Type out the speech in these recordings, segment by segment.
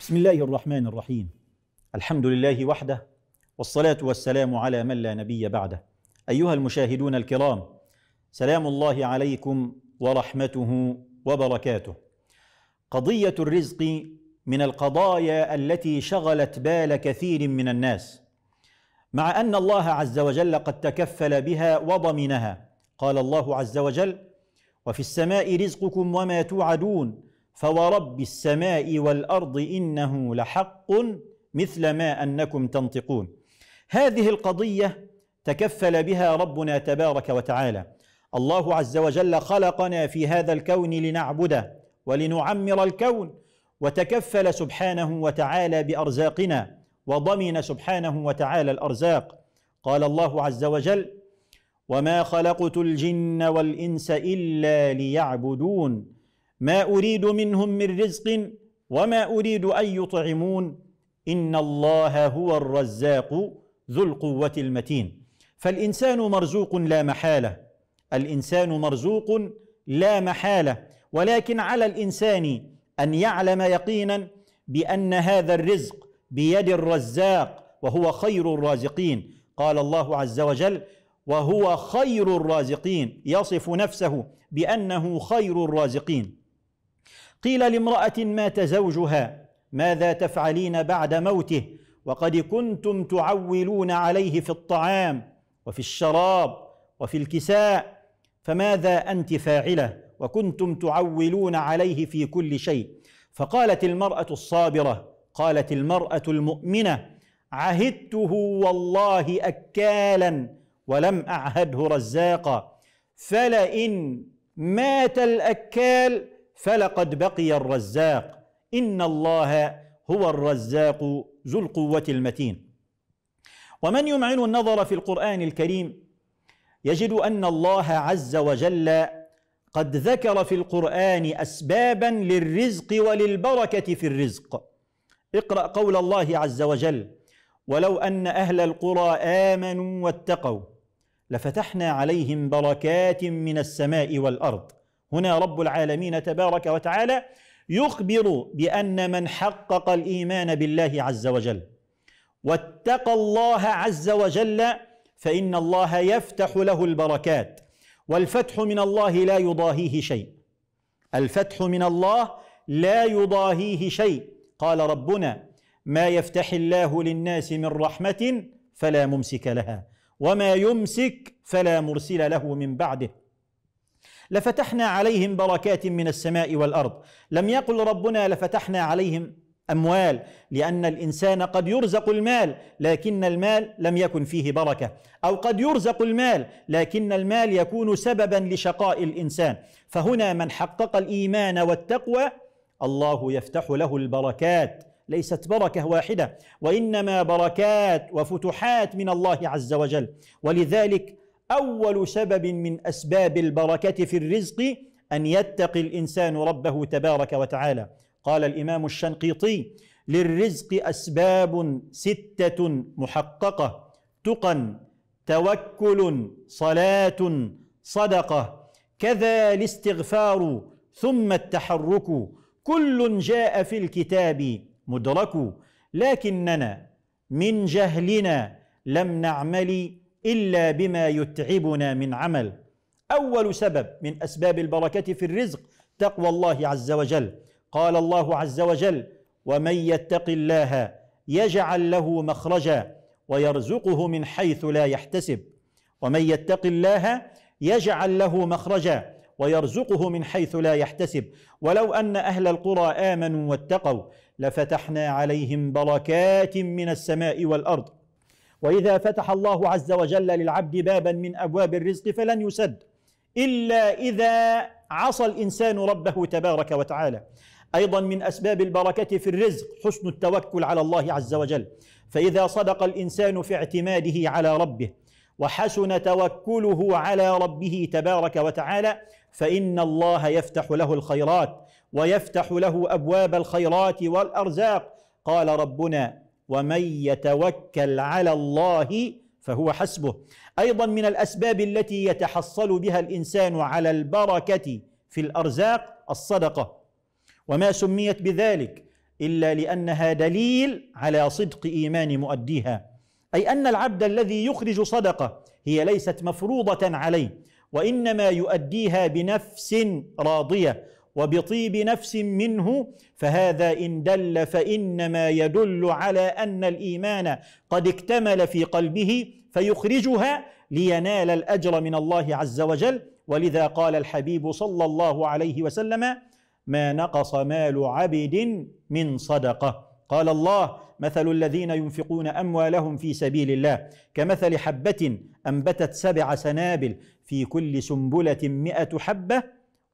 بسم الله الرحمن الرحيم. الحمد لله وحده والصلاة والسلام على من لا نبي بعده. أيها المشاهدون الكرام سلام الله عليكم ورحمته وبركاته. قضية الرزق من القضايا التي شغلت بال كثير من الناس. مع أن الله عز وجل قد تكفل بها وضمنها قال الله عز وجل وفي السماء رزقكم وما توعدون فورب السماء والارض انه لحق مثل ما انكم تنطقون. هذه القضية تكفل بها ربنا تبارك وتعالى. الله عز وجل خلقنا في هذا الكون لنعبده ولنعمر الكون وتكفل سبحانه وتعالى بأرزاقنا وضمن سبحانه وتعالى الأرزاق. قال الله عز وجل وما خلقت الجن والانس الا ليعبدون ما أريد منهم من رزق وما أريد أن يطعمون. إن الله هو الرزاق ذو القوة المتين. فالإنسان مرزوق لا محالة. الإنسان مرزوق لا محالة. ولكن على الإنسان أن يعلم يقينا بأن هذا الرزق بيد الرزاق وهو خير الرازقين. قال الله عز وجل وهو خير الرازقين. يصف نفسه بأنه خير الرازقين. قيل لامرأة مات زوجها ماذا تفعلين بعد موته؟ وقد كنتم تعولون عليه في الطعام وفي الشراب وفي الكساء فماذا أنت فاعلة؟ وكنتم تعولون عليه في كل شيء. فقالت المرأة الصابرة قالت المرأة المؤمنة عهدته والله اكالا ولم أعهده رزاقا فلئن مات الأكال فلقد بقي الرزاق. إن الله هو الرزاق ذو القوة المتين. ومن يمعن النظر في القرآن الكريم يجد أن الله عز وجل قد ذكر في القرآن اسبابا للرزق وللبركة في الرزق. اقرأ قول الله عز وجل ولو أن أهل القرى آمنوا واتقوا لفتحنا عليهم بركات من السماء والأرض هنا رب العالمين تبارك وتعالى يخبر بأن من حقق الإيمان بالله عز وجل واتقى الله عز وجل فإن الله يفتح له البركات والفتح من الله لا يضاهيه شيء الفتح من الله لا يضاهيه شيء قال ربنا ما يفتح الله للناس من رحمة فلا ممسك لها وما يمسك فلا مرسل له من بعده لفتحنا عليهم بركات من السماء والأرض. لم يقل ربنا لفتحنا عليهم أموال لأن الإنسان قد يرزق المال لكن المال لم يكن فيه بركة. أو قد يرزق المال لكن المال يكون سببا لشقاء الإنسان. فهنا من حقق الإيمان والتقوى الله يفتح له البركات. ليست بركة واحدة وإنما بركات وفتحات من الله عز وجل. ولذلك أول سبب من أسباب البركة في الرزق أن يتقي الإنسان ربه تبارك وتعالى. قال الإمام الشنقيطي للرزق أسباب ستة محققة تقى توكل صلاة صدقة كذا الاستغفار ثم التحرك. كل جاء في الكتاب مدرك لكننا من جهلنا لم نعمل إلا بما يتعبنا من عمل. أول سبب من أسباب البركة في الرزق تقوى الله عز وجل. قال الله عز وجل ومن يتق الله يجعل له مخرجا ويرزقه من حيث لا يحتسب. ومن يتق الله يجعل له مخرجا ويرزقه من حيث لا يحتسب. ولو أن أهل القرى آمنوا واتقوا لفتحنا عليهم بركات من السماء والأرض. وإذا فتح الله عز وجل للعبد بابا من أبواب الرزق فلن يسد إلا إذا عصى الإنسان ربه تبارك وتعالى. أيضا من أسباب البركة في الرزق حسن التوكل على الله عز وجل. فإذا صدق الإنسان في اعتماده على ربه وحسن توكله على ربه تبارك وتعالى فإن الله يفتح له الخيرات ويفتح له أبواب الخيرات والأرزاق. قال ربنا ومن يتوكل على الله فهو حسبه. أيضا من الأسباب التي يتحصل بها الإنسان على البركة في الأرزاق الصدقة. وما سميت بذلك إلا لأنها دليل على صدق إيمان مؤديها. أي أن العبد الذي يخرج صدقة هي ليست مفروضة عليه وإنما يؤديها بنفس راضية. وبطيب نفس منه فهذا إن دل فإنما يدل على أن الإيمان قد اكتمل في قلبه فيخرجها لينال الأجر من الله عز وجل. ولذا قال الحبيب صلى الله عليه وسلم ما نقص مال عبد من صدقة. قال الله مثل الذين ينفقون أموالهم في سبيل الله كمثل حبة أنبتت سبع سنابل في كل سنبلة مائه حبة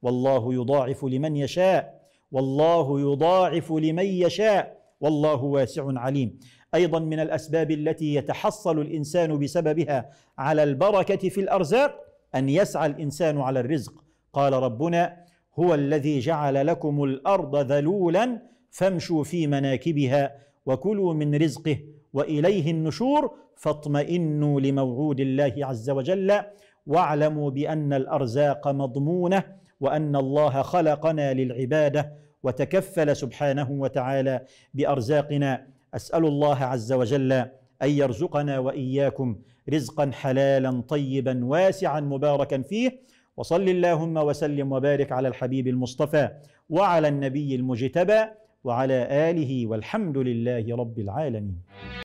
والله يضاعف لمن يشاء والله يضاعف لمن يشاء والله واسع عليم. أيضا من الأسباب التي يتحصل الإنسان بسببها على البركة في الأرزاق أن يسعى الإنسان على الرزق. قال ربنا هو الذي جعل لكم الأرض ذلولا فامشوا في مناكبها وكلوا من رزقه وإليه النشور فاطمئنوا لموعود الله عز وجل واعلموا بأن الأرزاق مضمونة وأن الله خلقنا للعبادة وتكفل سبحانه وتعالى بأرزاقنا. أسأل الله عز وجل أن يرزقنا وإياكم رزقا حلالا طيبا واسعا مباركا فيه. وصل اللهم وسلم وبارك على الحبيب المصطفى وعلى النبي المجتبى وعلى آله والحمد لله رب العالمين.